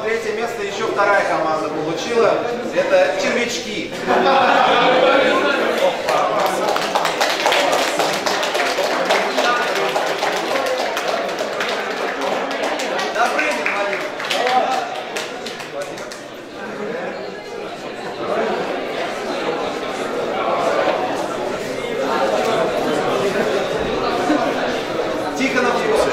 третье место еще вторая команда получила. Это червячки. Тихонов Егор.